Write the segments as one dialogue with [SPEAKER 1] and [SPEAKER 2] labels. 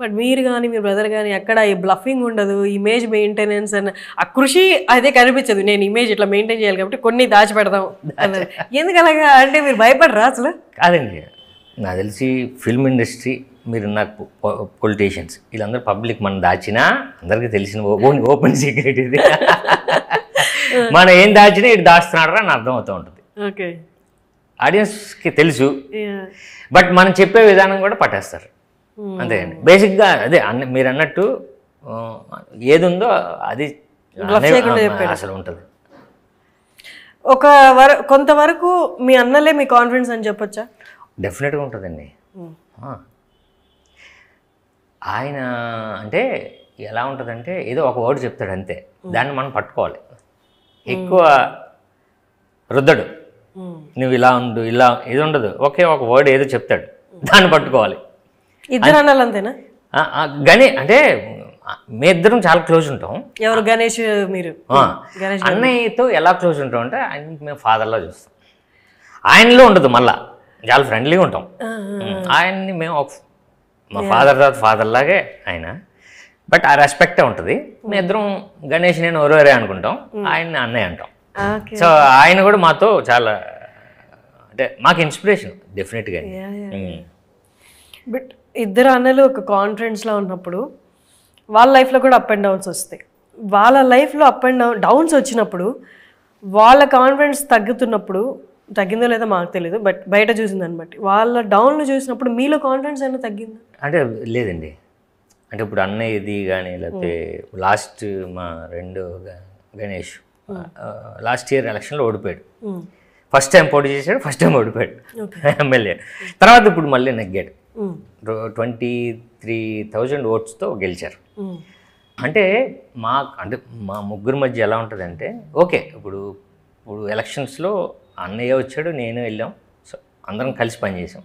[SPEAKER 1] But మీరు కానీ మీ brother కానీ ఎక్కడ ఈ బ్లఫింగ్ ఉండదు ఇమేజ్ మెయింటెనెన్స్ అని. ఆ కృషి అదే కనిపించదు. నేను ఇమేజ్ ఇట్లా మెయింటైన్ చేయాలి కాబట్టి కొన్ని దాచిపెడదాం అన్నది. ఎందుకు అలాగా? అంటే మీరు భయపడరా అసలు?
[SPEAKER 2] కాదండి. నాకు తెలిసి ఫిల్మ్ ఇండస్ట్రీ మీరు నాకు పొలిటీషియన్స్ వీళ్ళందరూ పబ్లిక్ మనం దాచినా అందరికీ తెలిసిన ఓపెన్ సీక్రెట్ ఇది. మనం ఏం దాచినా ఇటు దాస్తున్నాడు అని అర్థం అవుతూ ఉంటుంది.
[SPEAKER 1] ఓకే
[SPEAKER 2] ఆడియన్స్కి తెలుసు. బట్ మనం చెప్పే విధానం కూడా పట్టేస్తారు. అంతే అండి. బేసిక్గా అదే అన్న మీరు అన్నట్టు ఏది ఉందో అది అసలు ఉంటుంది.
[SPEAKER 1] ఒక వర కొంతవరకు మీ అన్నలే మీ కాన్ఫిడెన్స్ అని చెప్పొచ్చా?
[SPEAKER 2] డెఫినెట్గా ఉంటుందండి. ఆయన అంటే ఎలా ఉంటుందంటే ఏదో ఒక వర్డ్ చెప్తాడు అంతే. దాన్ని మనం పట్టుకోవాలి. ఎక్కువ రుద్దడు. నువ్వు ఇలా ఉండు ఇలా ఇది ఉండదు. ఒకే ఒక వర్డ్ ఏదో చెప్తాడు. దాన్ని పట్టుకోవాలి.
[SPEAKER 1] ఇద్దరు అన్నలు అంతేనా?
[SPEAKER 2] గణే అంటే ఆ, మీ ఇద్దరం చాలా క్లోజ్ ఉంటాం.
[SPEAKER 1] ఎవరు? గణేష్ మీరు? గణేష్
[SPEAKER 2] అన్నయ్యతో ఎలా క్లోజ్ ఉంటాం అంటే ఆయన మేము ఫాదర్లా చూస్తాం. ఆయనలో ఉండదు మళ్ళా. చాలా ఫ్రెండ్లీగా ఉంటాం. ఆయన్ని మేము ఒక మా ఫాదర్ తర్వాత ఫాదర్ లాగే ఆయన. బట్ ఆ రెస్పెక్టే ఉంటుంది. మీ ఇద్దరం గణేష్ నేను ఒరవరే అనుకుంటాం. ఆయన్ని అన్నయ్య అంటాం. సో ఆయన కూడా మాతో చాలా అంటే మాకు ఇన్స్పిరేషన్ డెఫినెట్గా
[SPEAKER 1] బట్ ఇద్దరు అన్నలు ఒక కాన్ఫిడెన్స్లో ఉన్నప్పుడు వాళ్ళ లైఫ్లో కూడా అప్ అండ్ డౌన్స్ వస్తాయి. వాళ్ళ లైఫ్లో అప్ అండ్ డౌన్ డౌన్స్ వచ్చినప్పుడు వాళ్ళ కాన్ఫిడెన్స్ తగ్గుతున్నప్పుడు తగ్గిందో లేదో మాకు తెలియదు బట్ బయట చూసిందని బట్టి వాళ్ళ డౌన్లు చూసినప్పుడు మీలో కాన్ఫిడెన్స్ అయినా తగ్గిందా?
[SPEAKER 2] అంటే లేదండి. అంటే ఇప్పుడు అన్నయ్య ఇది కానీ లేకపోతే లాస్ట్ మా రెండో గణేష్ లాస్ట్ ఇయర్ ఎలక్షన్లో ఓడిపోయాడు. ఫస్ట్ టైం పోటీ చేశాడు ఫస్ట్ టైం ఓడిపోయాడు. ఎమ్మెల్యే. తర్వాత ఇప్పుడు మళ్ళీ నెగ్గాడు. ట్వంటీ త్రీ థౌజండ్ ఓట్స్తో గెలిచారు. అంటే మా అంటే మా ముగ్గురు మధ్య ఎలా ఉంటుందంటే ఓకే ఇప్పుడు ఇప్పుడు ఎలక్షన్స్లో అన్నయ్య వచ్చాడు నేను వెళ్ళాం సో అందరం కలిసి పనిచేసాం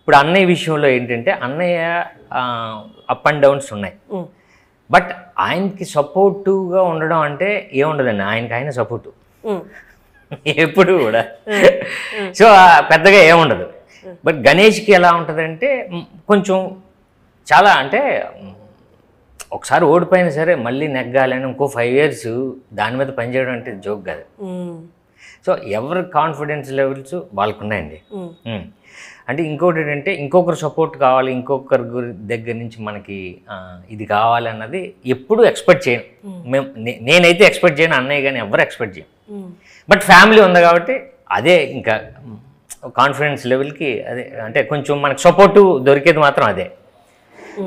[SPEAKER 2] ఇప్పుడు అన్నయ్య విషయంలో ఏంటంటే అన్నయ్య అప్ అండ్ డౌన్స్ ఉన్నాయి. బట్ ఆయనకి సపోర్టివ్గా ఉండడం అంటే ఏముండదండి? ఆయనకి ఆయన సపోర్టు ఎప్పుడు కూడా. సో పెద్దగా ఏముండదు. బట్ గణేష్కి ఎలా ఉంటుందంటే కొంచెం చాలా అంటే ఒకసారి ఓడిపోయినా సరే మళ్ళీ నెగ్గాలని ఇంకో ఫైవ్ ఇయర్స్ దాని మీద పనిచేయడం అంటే జోక్ కాదు. సో ఎవరి కాన్ఫిడెన్స్ లెవెల్స్ వాళ్ళకు ఉన్నాయండి. అంటే ఇంకోటి ఏంటంటే ఇంకొకరు సపోర్ట్ కావాలి ఇంకొకరి గురి దగ్గర నుంచి మనకి ఇది కావాలి అన్నది ఎప్పుడు ఎక్స్పెక్ట్ చేయను. మేము నేనైతే ఎక్స్పెక్ట్ చేయను అన్నయ్య కానీ ఎవరు ఎక్స్పెక్ట్ చేయను బట్ ఫ్యామిలీ ఉంది కాబట్టి అదే ఇంకా కాన్ఫిడెన్స్ లెవెల్కి అదే అంటే కొంచెం మనకు సపోర్ట్ దొరికేది మాత్రం అదే.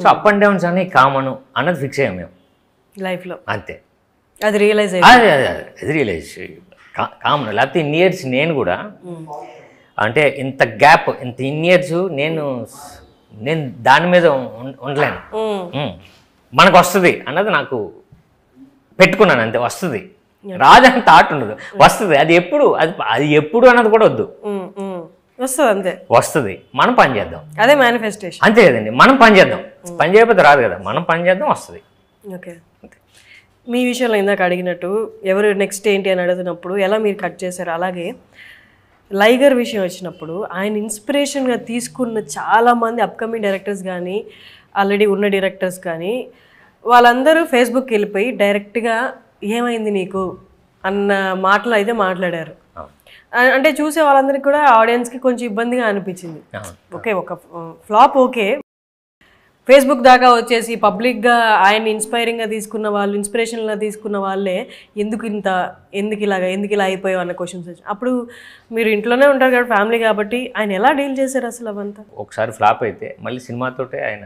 [SPEAKER 2] సో అప్ అండ్ డౌన్స్ అనేవి కామన్ అన్నది ఫిక్స్ అయ్యాం మేము.
[SPEAKER 1] లైఫ్లో
[SPEAKER 2] అంతే.
[SPEAKER 1] అది రియలైజ్
[SPEAKER 2] అదే అదే అదే. అది రియలైజ్ కామన్. లేకపోతే ఇన్ని ఇయర్స్ నేను కూడా అంటే ఇంత గ్యాప్ ఇంత ఇన్ని ఇయర్స్ నేను నేను దాని మీద ఉండలేను. ఉమ్. మనకు వస్తుంది అన్నది నాకు పెట్టుకున్నాను అంతే. వస్తుంది. రాదని థాట్ ఉండదు. వస్తుంది. అది ఎప్పుడు అది అది ఎప్పుడు అన్నది కూడా వద్దు.
[SPEAKER 1] వస్తుంది అంతే
[SPEAKER 2] వస్తుంది. మనం పని చేద్దాం.
[SPEAKER 1] అదే మేనిఫెస్టేషన్
[SPEAKER 2] అంతే కదండి. మనం పని చేద్దాం. పని చేయకపోతే రాదు కదా. మనం పని చేద్దాం వస్తుంది.
[SPEAKER 1] ఓకే. మీ విషయంలో ఇందాక అడిగినట్టు ఎవరు నెక్స్ట్ ఏంటి అని అడుగుతున్నప్పుడు ఎలా మీరు కట్ చేశారు అలాగే లైగర్ విషయం వచ్చినప్పుడు ఆయన ఇన్స్పిరేషన్గా తీసుకున్న చాలామంది అప్కమింగ్ డైరెక్టర్స్ కానీ ఆల్రెడీ ఉన్న డైరెక్టర్స్ కానీ వాళ్ళందరూ ఫేస్బుక్కి వెళ్ళిపోయి డైరెక్ట్గా ఏమైంది నీకు? అన్న మాటలు అయితే మాట్లాడారు. అంటే చూసే వాళ్ళందరికీ కూడా ఆడియన్స్కి కొంచెం ఇబ్బందిగా అనిపించింది. ఓకే ఒక ఫ్లాప్ ఓకే ఫేస్బుక్ దాకా వచ్చేసి పబ్లిక్గా ఆయన ఇన్స్పైరింగ్గా తీసుకున్న వాళ్ళు ఇన్స్పిరేషన్గా తీసుకున్న వాళ్ళే ఎందుకు ఇంత ఎందుకు ఇలాగా ఎందుకు ఇలా అయిపోయావు అన్న క్వశ్చన్స్ వచ్చి అప్పుడు మీరు ఇంట్లోనే ఉంటారు కాబట్టి ఫ్యామిలీ కాబట్టి ఆయన ఎలా డీల్ చేశారు అసలు అవంతా
[SPEAKER 2] ఒకసారి ఫ్లాప్ అయితే మళ్ళీ సినిమాతోటే ఆయన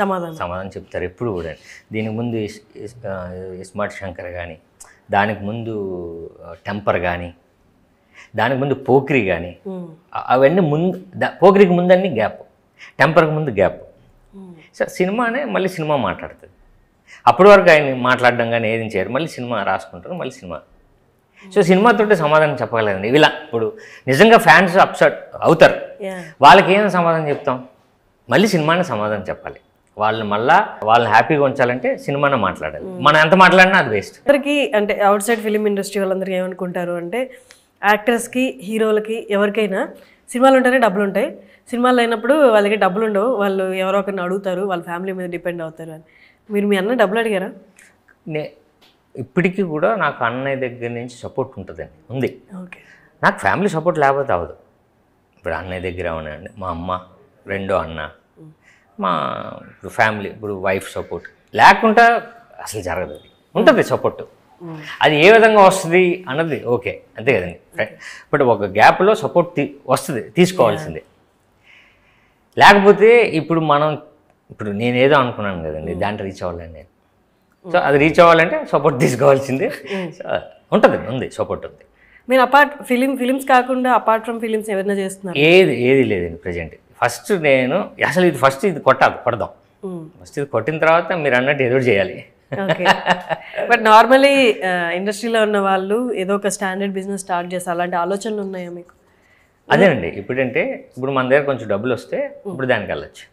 [SPEAKER 1] సమాధానం
[SPEAKER 2] సమాధానం చెప్తారు ఎప్పుడు కూడా దీనికి ముందు ఇస్మార్ట్ శంకర్ కానీ దానికి ముందు టెంపర్ కానీ దానికి ముందు పోక్రి కానీ అవన్నీ ముందు పోక్రికి ముందన్నీ గ్యాప్ టెంపర్కి ముందు గ్యాప్. సో సినిమానే మళ్ళీ సినిమా మాట్లాడుతుంది. అప్పటి వరకు ఆయన మాట్లాడడం కానీ ఏది చేయరు. మళ్ళీ సినిమా రాసుకుంటారు మళ్ళీ సినిమా. సో సినిమాతోటే సమాధానం చెప్పగలండి ఇలా ఇప్పుడు నిజంగా ఫ్యాన్స్ అప్సెట్ అవుతారు. వాళ్ళకి ఏం సమాధానం చెప్తాం? మళ్ళీ సినిమానే సమాధానం చెప్పాలి. వాళ్ళు మళ్ళా వాళ్ళని హ్యాపీగా ఉంచాలంటే సినిమానే మాట్లాడాలి. మనం ఎంత మాట్లాడినా అది వేస్ట్.
[SPEAKER 1] అందరికీ అంటే అవుట్ సైడ్ ఫిలిం ఇండస్ట్రీ వాళ్ళందరికీ ఏమనుకుంటారు అంటే యాక్టర్స్కి హీరోలకి ఎవరికైనా సినిమాలు ఉంటేనే డబ్బులు ఉంటాయి సినిమాలు అయినప్పుడు వాళ్ళకి డబ్బులు ఉండవు వాళ్ళు ఎవరో ఒకరిని అడుగుతారు. వాళ్ళ ఫ్యామిలీ మీద డిపెండ్ అవుతారు అని. మీరు మీ అన్న డబ్బులు అడిగారా?
[SPEAKER 2] నే ఇప్పటికీ కూడా నాకు అన్నయ్య దగ్గర నుంచి సపోర్ట్ ఉంటుందండి. ఉంది.
[SPEAKER 1] ఓకే.
[SPEAKER 2] నాకు ఫ్యామిలీ సపోర్ట్ లేకపోతే అవ్వదు. ఇప్పుడు అన్నయ్య దగ్గర ఉన్నాయండి మా అమ్మ రెండో అన్న మా ఇప్పుడు ఫ్యామిలీ ఇప్పుడు వైఫ్ సపోర్ట్. లేకుండా అసలు జరగదు అది. ఉంటుంది సపోర్ట్. అది ఏ విధంగా వస్తుంది అన్నది ఓకే అంతే కదండి. బట్ ఒక గ్యాప్లో సపోర్ట్ తీ వస్తుంది తీసుకోవాల్సిందే. లేకపోతే ఇప్పుడు మనం ఇప్పుడు నేను ఏదో అనుకున్నాను కదండి దాంట్లో రీచ్ అవ్వాలని నేను. సో అది రీచ్ అవ్వాలంటే సపోర్ట్ తీసుకోవాల్సిందే. సో, ఉంటుంది ఉంది సపోర్ట్ ఉంది.
[SPEAKER 1] మీరు అపార్ట్ ఫిలిం ఫిలిమ్స్ కాకుండా అపార్ట్ ఫ్రమ్ ఫిలిమ్స్ ఏమైనా చేస్తున్నారు?
[SPEAKER 2] ఏది ఏది లేదండి ప్రజెంట్ ఫస్ట్ నేను అసలు ఇది ఫస్ట్ ఇది కొట్టాలి కొడదాం. ఫస్ట్ ఇది కొట్టిన తర్వాత మీరు అన్నట్టు ఒకటి చేయాలి.
[SPEAKER 1] బట్ నార్మలీ ఇండస్ట్రీలో ఉన్న వాళ్ళు ఏదో ఒక స్టాండర్డ్ బిజినెస్ స్టార్ట్ చేస్తారు అలాంటి ఆలోచనలు ఉన్నాయా మీకు?
[SPEAKER 2] అదేనండి. ఇప్పుడంటే ఇప్పుడు మన దగ్గర కొంచెం డబ్బులు వస్తే ఇప్పుడు దానికి వెళ్ళొచ్చు.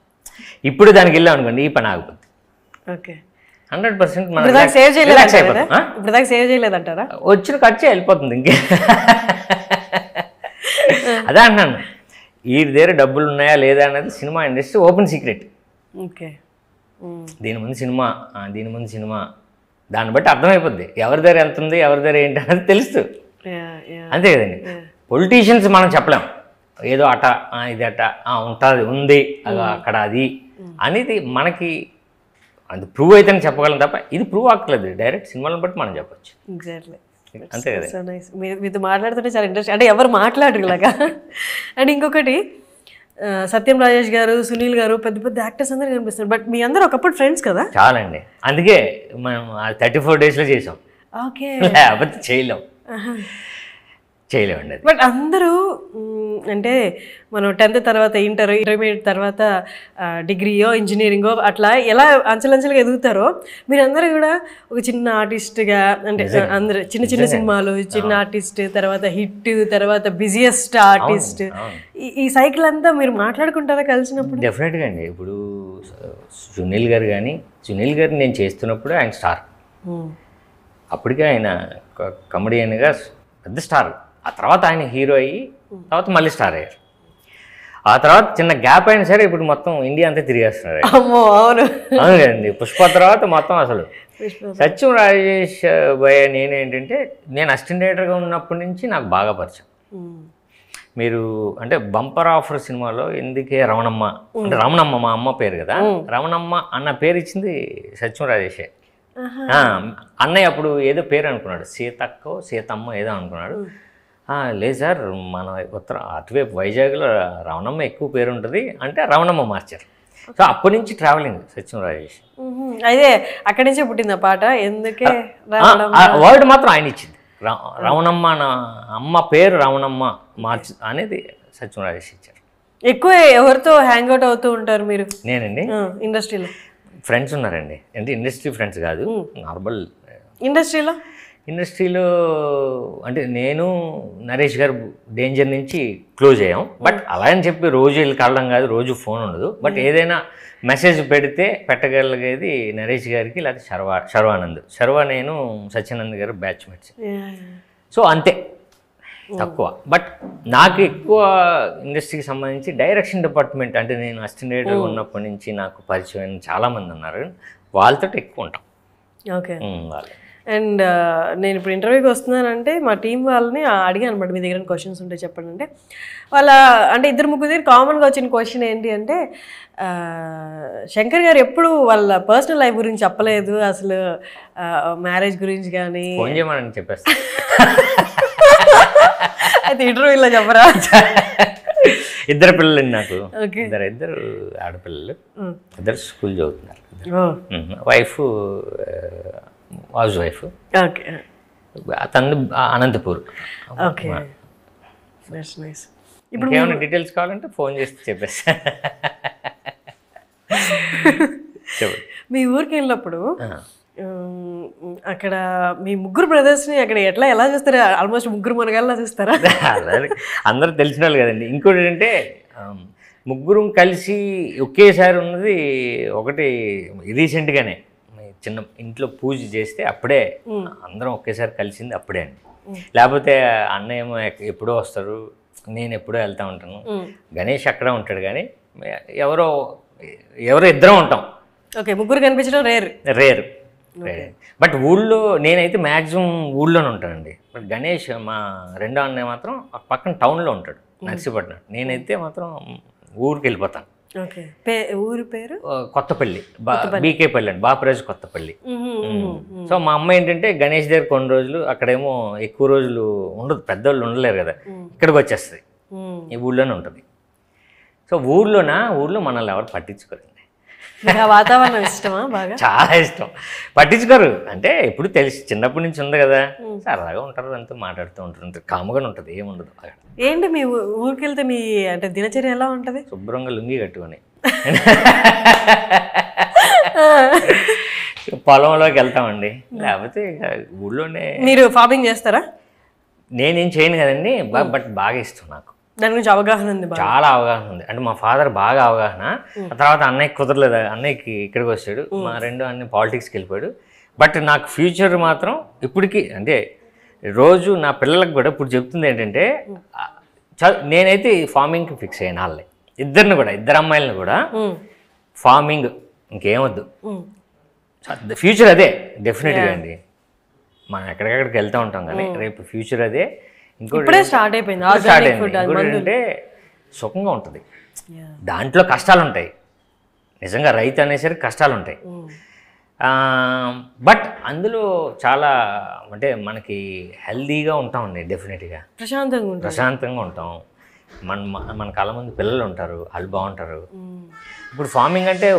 [SPEAKER 2] ఇప్పుడు దానికి వెళ్ళాం అనుకోండి ఈ పని ఆగిపోద్ది.
[SPEAKER 1] ఓకే
[SPEAKER 2] హండ్రెడ్ పర్సెంట్ మనం
[SPEAKER 1] సేవ్
[SPEAKER 2] ఆ?
[SPEAKER 1] ఇప్పుడు దాకా సేవ్ చేయలేదంటారా?
[SPEAKER 2] వచ్చిన ఖర్చు వెళ్ళిపోతుంది ఇంకే. అదే అంటున్నాను. ఈ దగ్గర డబ్బులు ఉన్నాయా లేదా అనేది cinema industry open secret.
[SPEAKER 1] Okay
[SPEAKER 2] దీని ముందు సినిమా దీని ముందు సినిమా. దాన్ని బట్టి అర్థమైపోద్ది. ఎవరి దగ్గర ఎంత ఉంది ఎవరి దగ్గర ఏంటి అనేది తెలుస్తూ. అంతే కదండి. పొలిటీషియన్స్ మనం చెప్పలేం. ఏదో అట ఆ, ఇది అట ఆ, ఉంటుంది ఉంది అక్కడ అది. అనేది మనకి అది ప్రూవ్ అయితేనే చెప్పగలం తప్ప ఇది ప్రూవ్ అక్కర్లేదు. డైరెక్ట్ సినిమాలను బట్టి మనం చెప్పొచ్చు.
[SPEAKER 1] ఎగ్జాక్ట్లీ
[SPEAKER 2] అంతే కదా.
[SPEAKER 1] మీతో మాట్లాడుతుంటే చాలా ఇంట్రెస్ట్ అంటే ఎవరు మాట్లాడరు ఇలాగా? అండ్ ఇంకొకటి సత్యం రాజేష్ గారు సునీల్ గారు పెద్ద పెద్ద యాక్టర్స్ అందరూ కనిపిస్తారు బట్ మీ అందరూ ఒకప్పుడు ఫ్రెండ్స్ కదా?
[SPEAKER 2] చాలండి. అందుకే మనం థర్టీ ఫోర్ డేస్లో చేసాం.
[SPEAKER 1] ఓకే.
[SPEAKER 2] చేయలేం. చేయలేమండి
[SPEAKER 1] బట్ అందరూ అంటే మనం టెన్త్ తర్వాత ఇంటర్ ఇంటర్మీడియట్ తర్వాత డిగ్రీయో ఇంజనీరింగో అట్లా ఎలా అంచెలంచెలుగా ఎదుగుతారో మీరందరూ కూడా ఒక చిన్న ఆర్టిస్ట్గా అంటే అందరూ చిన్న చిన్న సినిమాలు చిన్న ఆర్టిస్ట్ తర్వాత హిట్ తర్వాత బిజియెస్ట్ ఆర్టిస్ట్. ఈ సైకిల్ అంతా మీరు మాట్లాడుకుంటారా కలిసినప్పుడు?
[SPEAKER 2] డెఫినెట్గా అండి. ఇప్పుడు సునీల్ గారు కానీ సునీల్ గారు నేను చేస్తున్నప్పుడు ఆయన స్టార్. అప్పటికే ఆయన కమెడియన్గా పెద్ద స్టార్. ఆ తర్వాత ఆయన హీరో అయ్యి తర్వాత మళ్ళీ స్టార్ అయ్యారు. ఆ తర్వాత చిన్న గ్యాప్ అయినా సరే ఇప్పుడు మొత్తం ఇండియా అంతా తిరిగేస్తున్నారు
[SPEAKER 1] అవును
[SPEAKER 2] అవును. కదండి పుష్ప తర్వాత మొత్తం అసలు. సత్యం రాజేష్ భయ నేనేంటంటే నేను అసిస్టెంట్ డైరెక్టర్గా ఉన్నప్పటి నుంచి నాకు బాగా పరిచయం. మీరు అంటే బంపర్ ఆఫర్ సినిమాలో ఎందుకే రమణమ్మ? అంటే రమణమ్మ మా అమ్మ పేరు కదా? రమణమ్మ అన్న పేరు ఇచ్చింది సత్యం రాజేషే. అన్నయ్య అప్పుడు ఏదో పేరు అనుకున్నాడు. సీతక్కో సీతమ్మ ఏదో అనుకున్నాడు. "ఆ, లేదు సార్ మన ఉత్తర అటువైపు వైజాగ్లో రమణమ్మ ఎక్కువ పేరు ఉంటుంది అంటే రమణమ్మ మార్చారు. సో అప్పటి నుంచి ట్రావెలింగ్ సత్యం రాజేష్.
[SPEAKER 1] అయితే అక్కడి నుంచే పుట్టింది ఆ పాట. ఎందుకే
[SPEAKER 2] వర్డ్ మాత్రం ఆయన ఇచ్చింది. ర- రమణమ్మ నా అమ్మ పేరు రమణమ్మ మార్చు అనేది సత్యం రాజేష్ ఇచ్చారు.
[SPEAKER 1] ఎక్కువ ఎవరితో హ్యాంగ్ అవుట్ అవుతూ ఉంటారు మీరు?
[SPEAKER 2] నేనండి.
[SPEAKER 1] ఇండస్ట్రీలో
[SPEAKER 2] ఫ్రెండ్స్ ఉన్నారండి. అంటే ఇండస్ట్రీ ఫ్రెండ్స్ కాదు. నార్మల్
[SPEAKER 1] ఇండస్ట్రీలో
[SPEAKER 2] ఇండస్ట్రీలో అంటే నేను నరేష్ గారు డేంజర్ నుంచి క్లోజ్ అయ్యాం. బట్ అలా అని చెప్పి రోజు వెళ్ళి కలడం కాదు రోజు ఫోన్ ఉండదు. బట్ ఏదైనా మెసేజ్ పెడితే పెట్టగలిగేది నరేష్ గారికి లేకపోతే శర్వా శర్వానంద్. శర్వా నేను సత్యానంద్ గారు బ్యాచ్మేట్స్ సో అంతే. తక్కువ. బట్ నాకు ఎక్కువ ఇండస్ట్రీకి సంబంధించి డైరెక్షన్ డిపార్ట్మెంట్ అంటే నేను అసిస్టెంట్ డైరెక్టర్ ఉన్నప్పటి నుంచి నాకు పరిచయం చాలామంది ఉన్నారు. వాళ్ళతో ఎక్కువ ఉంటాం.
[SPEAKER 1] ఓకే.
[SPEAKER 2] వాళ్ళు.
[SPEAKER 1] అండ్ నేను ఇప్పుడు ఇంటర్వ్యూకి వస్తున్నానంటే మా టీం వాళ్ళని అడిగాను అనమాట మీ దగ్గర క్వశ్చన్స్ ఉంటే చెప్పండి అంటే. వాళ్ళ అంటే ఇద్దరు ముగ్గురు దగ్గర కామన్గా వచ్చిన క్వశ్చన్ ఏంటి అంటే శంకర్ గారు ఎప్పుడు వాళ్ళ పర్సనల్ లైఫ్ గురించి చెప్పలేదు అసలు మ్యారేజ్ గురించి కానీ
[SPEAKER 2] చెప్పేస్తా.
[SPEAKER 1] అయితే ఇంటర్వ్యూలో చెప్పరా?
[SPEAKER 2] ఇద్దరు పిల్లలు నాకు.
[SPEAKER 1] ఓకే
[SPEAKER 2] ఇద్దరు ఇద్దరు ఆడపిల్లలు. ఇద్దరు స్కూల్ చదువుతున్నారు. వైఫ్ హౌస్ వైఫ్
[SPEAKER 1] ఓకే
[SPEAKER 2] తను అనంతపూర్.
[SPEAKER 1] ఓకే నైస్ నైస్
[SPEAKER 2] ఇంకేమైనా డీటెయిల్స్ కావాలంటే ఫోన్ చేసి చెప్పేస్తా చెప్పండి
[SPEAKER 1] మీ ఊరికి వెళ్ళినప్పుడు అక్కడ మీ ముగ్గురు బ్రదర్స్ని అక్కడ ఎట్లా ఎలా చూస్తారా? ఆల్మోస్ట్ ముగ్గురు మనగాళ్ళ చూస్తారా?
[SPEAKER 2] అందరూ తెలిసిన వాళ్ళు కదండి. ఇంకోటి ఏంటంటే ముగ్గురం కలిసి ఒకేసారి ఉన్నది ఒకటి రీసెంట్గానే చిన్న ఇంట్లో పూజ చేస్తే అప్పుడే అందరం ఒకేసారి కలిసింది అప్పుడే అండి. లేకపోతే అన్నయ్య ఏమో ఎక్- ఎప్పుడో వస్తారు నేను ఎప్పుడూ వెళ్తూ ఉంటాను. గణేష్ అక్కడే ఉంటాడు కానీ ఎవరో ఎవరో ఇద్దరం ఉంటాం.
[SPEAKER 1] ఓకే ముగ్గురు కనిపించడం రేర్.
[SPEAKER 2] రేర్. బట్ ఊళ్ళో నేనైతే మ్యాక్సిమం ఊళ్ళోనే ఉంటానండి. బట్ గణేష్ మా రెండో అన్నయ్య మాత్రం పక్కన టౌన్లో ఉంటాడు నర్సీపట్నం. నేనైతే మాత్రం ఊరికి వెళ్ళిపోతాను.
[SPEAKER 1] ఊరి పేరు?
[SPEAKER 2] కొత్తపల్లి. బీకేపల్లి అండి. బాపరాజు కొత్తపల్లి. సో మా అమ్మ ఏంటంటే గణేష్ దగ్గర కొన్ని రోజులు అక్కడేమో ఎక్కువ రోజులు ఉండదు. పెద్దోళ్ళు ఉండలేరు కదా. ఇక్కడికి వచ్చేస్తుంది. ఈ ఊళ్ళోనే ఉంటుంది. సో ఊళ్ళోన ఊళ్ళో మనల్ని ఎవరు
[SPEAKER 1] ఆ వాతావరణం ఇష్టమా బాగా?
[SPEAKER 2] చాలా ఇష్టం. పట్టించుకోరు. అంటే ఎప్పుడు తెలిసి చిన్నప్పటి నుంచి ఉంది కదా. సరదాగా ఉంటారు అంతా మాట్లాడుతూ ఉంటారు. కాముగానే ఉంటుంది ఏముండదు
[SPEAKER 1] ఏంటి మీ ఊరికి వెళ్తే మీ అంటే దినచర్య ఎలా ఉంటది?
[SPEAKER 2] శుభ్రంగా లుంగి కట్టుకొని. పొలంలోకి వెళ్తామండి. లేకపోతే ఊళ్ళోనే
[SPEAKER 1] మీరు ఫార్మింగ్ చేస్తారా?
[SPEAKER 2] నేనేం చేయను కదండి. బట్ బాగా ఇష్టం నాకు.
[SPEAKER 1] దాని గురించి అవగాహన ఉంది
[SPEAKER 2] చాలా అవగాహన ఉంది. అంటే మా ఫాదర్ బాగా అవగాహన. ఆ తర్వాత అన్నయ్యకి కుదరలేదు? అన్నయ్యకి ఇక్కడికి వచ్చాడు. మా రెండు అన్ని పాలిటిక్స్కి వెళ్ళిపోయాడు. బట్ నాకు ఫ్యూచర్ మాత్రం ఇప్పటికీ అంటే రోజు నా పిల్లలకు కూడా ఇప్పుడు చెప్తుంది ఏంటంటే నేనైతే ఈ ఫార్మింగ్కి ఫిక్స్ అయ్యాను వాళ్ళని. ఇద్దరిని కూడా ఇద్దరు అమ్మాయిలను కూడా. ఫార్మింగ్ ఇంకేమొద్దు. ఫ్యూచర్ అదే డెఫినెట్గా అండి. మనం ఎక్కడికెక్కడికి వెళ్తూ ఉంటాం కానీ రేపు ఫ్యూచర్ అదే. ఇంకోటి
[SPEAKER 1] ఇప్పుడే స్టార్ట్ అయిపోయింది
[SPEAKER 2] స్టార్ట్ అయింది ఏంటంటే సుఖంగా ఉంటుంది. దాంట్లో కష్టాలు ఉంటాయి నిజంగా రైతు అనేసరికి కష్టాలు ఉంటాయి
[SPEAKER 1] మ్మ్.
[SPEAKER 2] బట్ అందులో చాలా అంటే మనకి హెల్దీగా ఉంటామండి డెఫినెట్గా.
[SPEAKER 1] ప్రశాంతంగా
[SPEAKER 2] ప్రశాంతంగా ఉంటాం. మన మన- కళ్ళ ముందు పిల్లలు ఉంటారు వాళ్ళు బాగుంటారు.
[SPEAKER 1] మ్మ్.
[SPEAKER 2] ఇప్పుడు ఫార్మింగ్ అంటే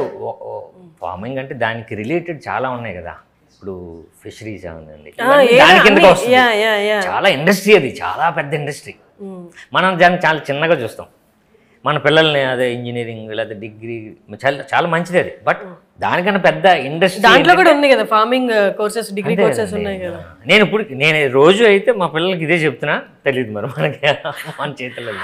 [SPEAKER 2] ఫార్మింగ్ అంటే దానికి రిలేటెడ్ చాలా ఉన్నాయి కదా. ఇప్పుడు ఫిషరీస్ దాని కిందకి వస్తుంది.
[SPEAKER 1] యా
[SPEAKER 2] చాలా ఇండస్ట్రీ అది చాలా పెద్ద ఇండస్ట్రీ. మనం దాన్ని చాలా చిన్నగా చూస్తాం. మన పిల్లల్ని అదే ఇంజనీరింగ్ లేదా డిగ్రీ చాలా చాలా మంచిది అది. బట్ దానికన్నా పెద్ద ఇండస్ట్రీ
[SPEAKER 1] దాంట్లో కూడా ఉంది కదా ఫార్మింగ్ కోర్సెస్ డిగ్రీ కోర్సెస్ ఉన్నాయి కదా.
[SPEAKER 2] నేను ఇప్పుడు నేను రోజు అయితే మా పిల్లలకి ఇదే చెప్తున్నా. తెలియదు మరి మనకి. మన చేతుల్లో